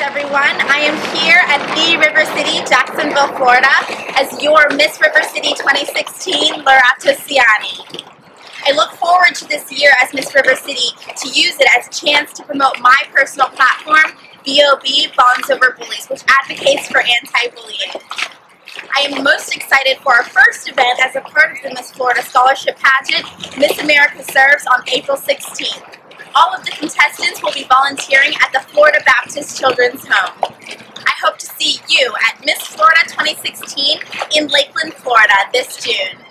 everyone. I am here at the River City, Jacksonville, Florida, as your Miss River City 2016, Lerato Seane. I look forward to this year as Miss River City to use it as a chance to promote my personal platform, BOB Bonds Over Bullies, which advocates for anti-bullying. I am most excited for our first event as a part of the Miss Florida Scholarship Pageant, Miss America Serves on April 16th. All of the contestants will be volunteering at the Florida Baptist Children's Home. I hope to see you at Miss Florida 2016 in Lakeland, Florida this June.